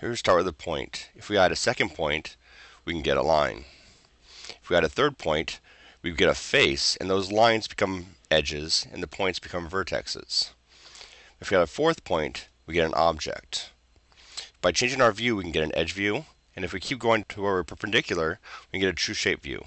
Here we start with a point. If we add a second point, we can get a line. If we add a third point, we get a face, and those lines become edges, and the points become vertexes. If we add a fourth point, we get an object. By changing our view, we can get an edge view, and if we keep going to where we're perpendicular, we can get a true shape view.